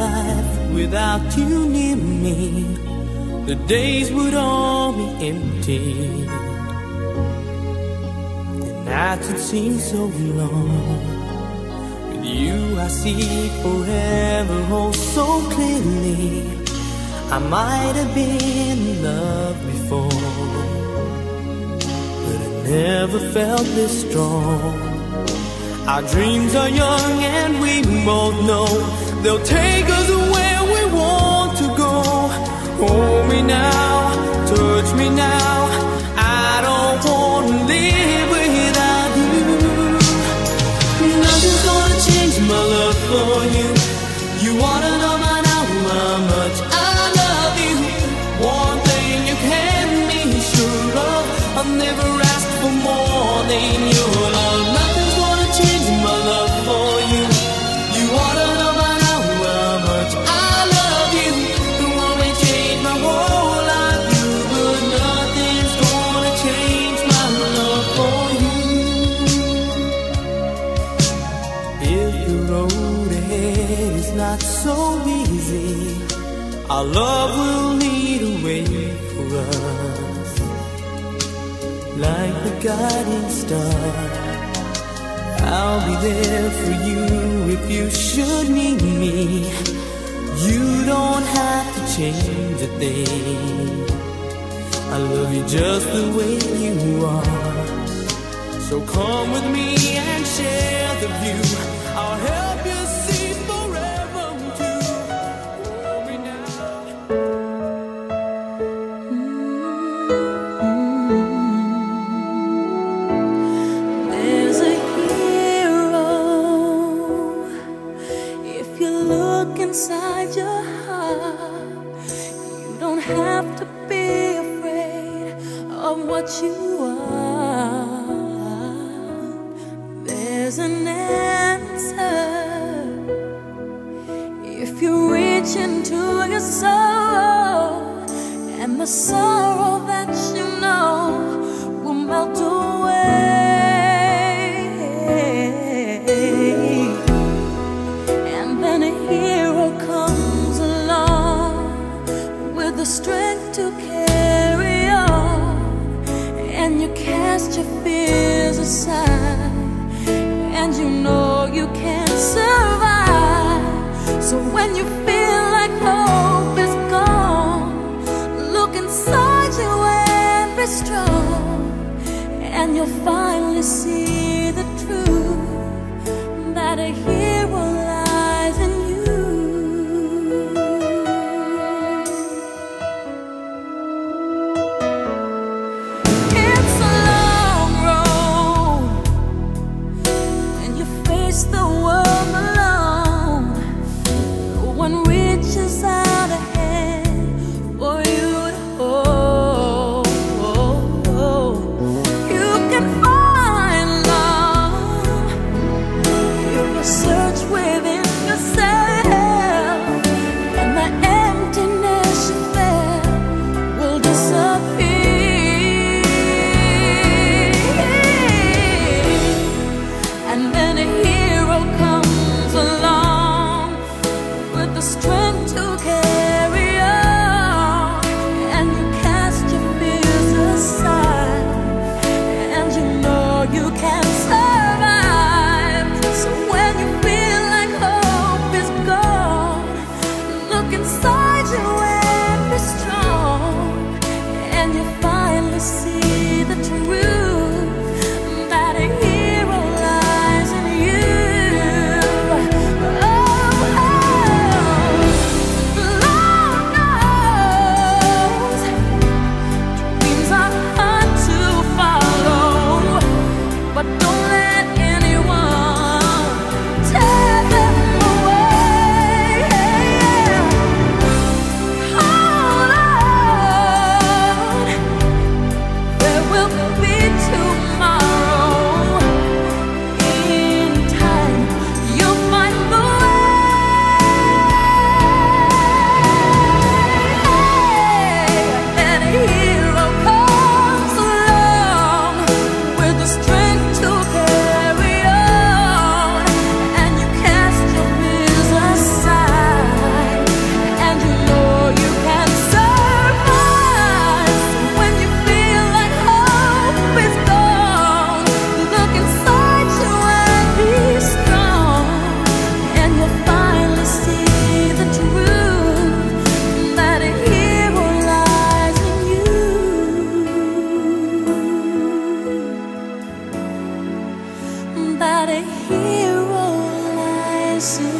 life without you near me, the days would all be empty. The nights would seem so long. With you, I see forever oh so clearly. I might have been in love before, but I never felt this strong. Our dreams are young and we both know they'll take us where we want to go. Hold me now, our love will lead a way for us. Like the guiding star, I'll be there for you if you should need me. You don't have to change a thing. I love you just the way you are. So come with me and share the view. I'll help you inside your heart, you don't have to be afraid of what you are. There's an answer. If you reach into your soul, and the sorrow that you know you'll finally see the finally see the truth. Missing